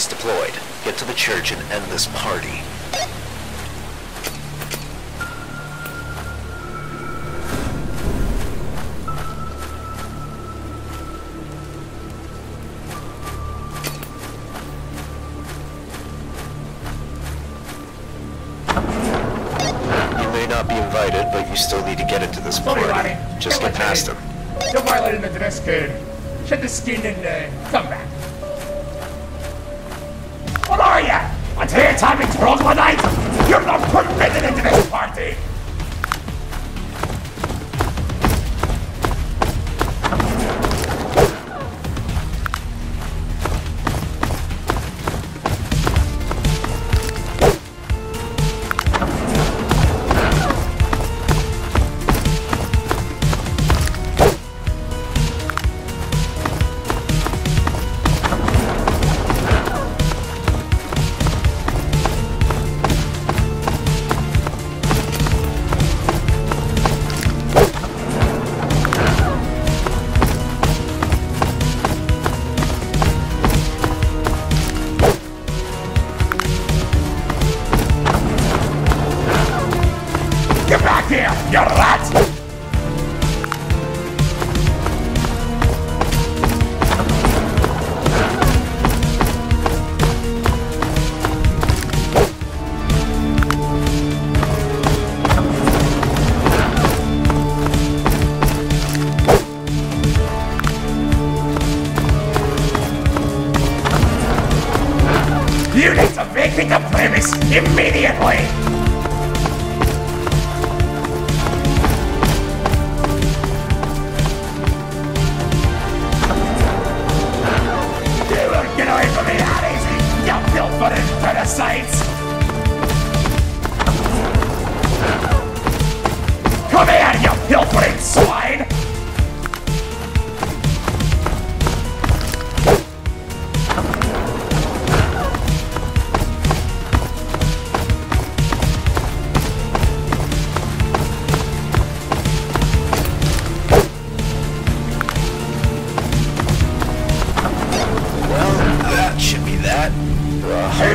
Police deployed. Get to the church and end this party. You may not be invited, but you still need to get into this party. Just Get past him. You're violating the dress code. Shed the skin and uh, come back. A tear-topping troglodyte? You're not permitted into this party! Here, you rat! You need to vacate the premise immediately! The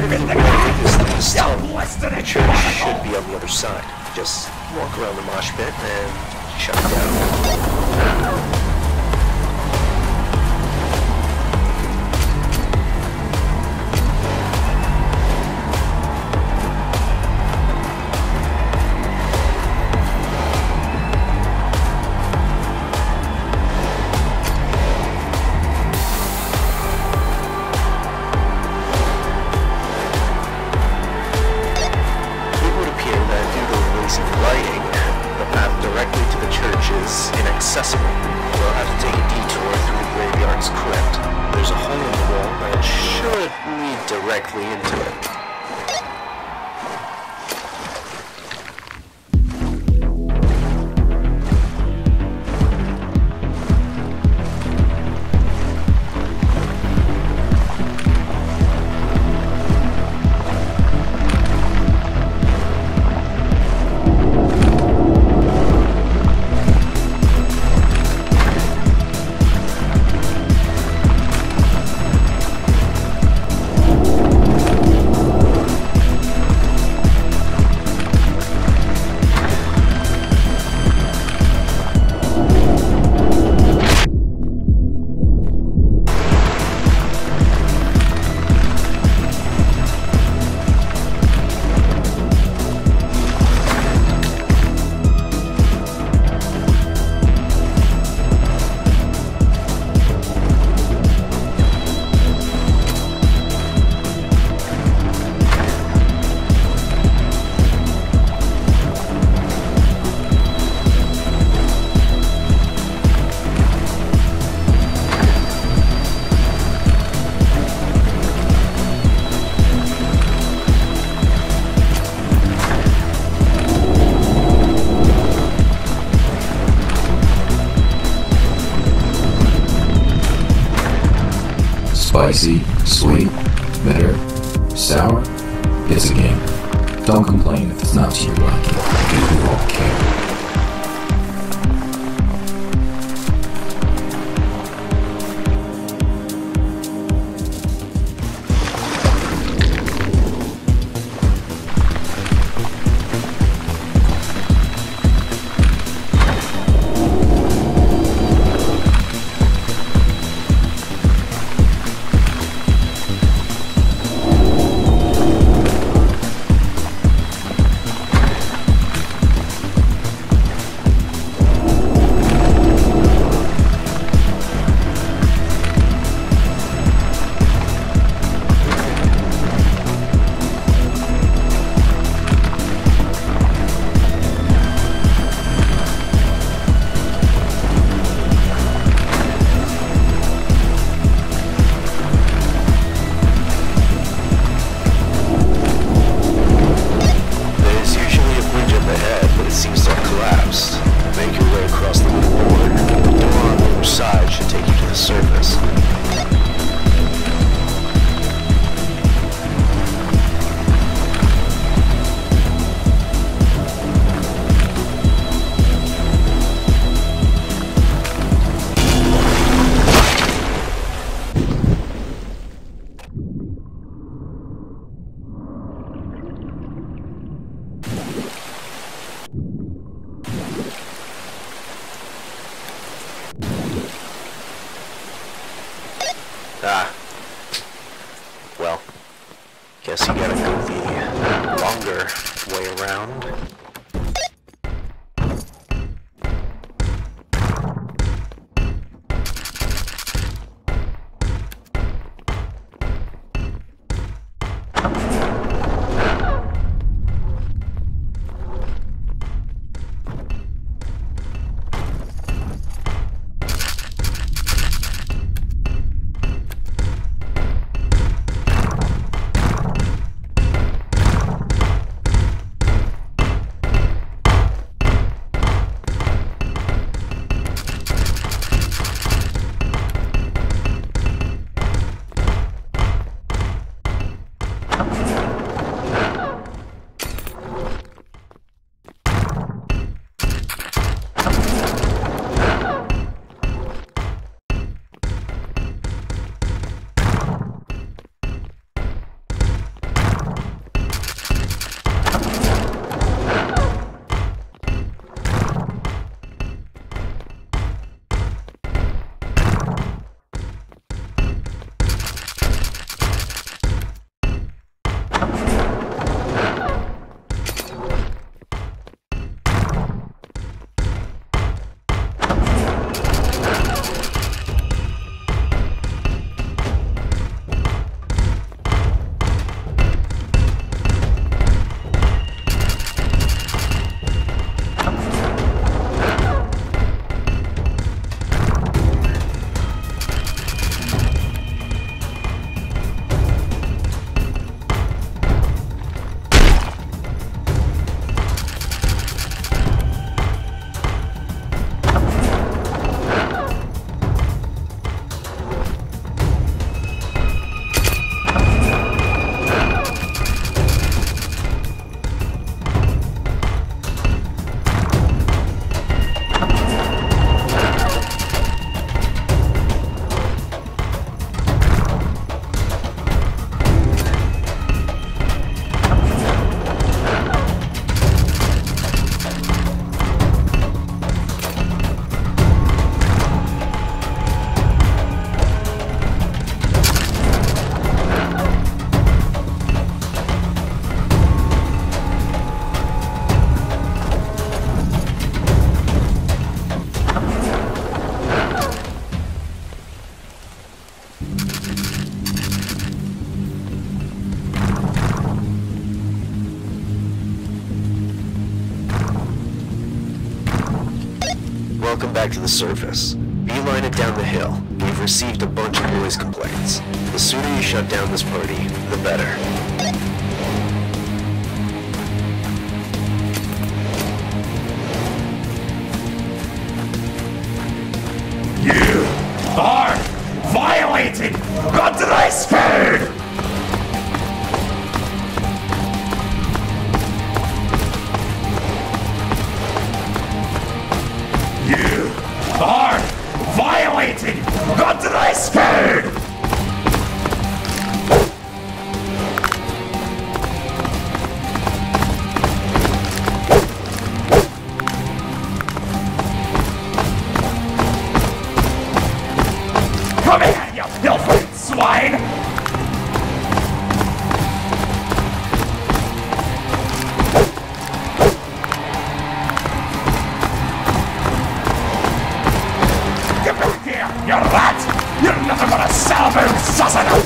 this less than a church should be on the other side. Just walk around the mosh pit and shut it down. Spicy, sweet, bitter, sour. It's a game. Don't complain if it's not to your liking, we won't care. Ah. Well, guess you gotta go the longer way around. Welcome back to the surface. Beeline it down the hill. We've received a bunch of noise complaints. The sooner you shut down this party, the better. You are violating the dress code! Violating the but a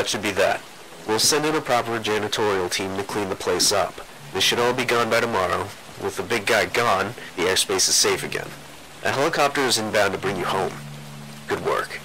that should be that. We'll send in a proper janitorial team to clean the place up. They should all be gone by tomorrow. With the big guy gone, the airspace is safe again. A helicopter is inbound to bring you home. Good work.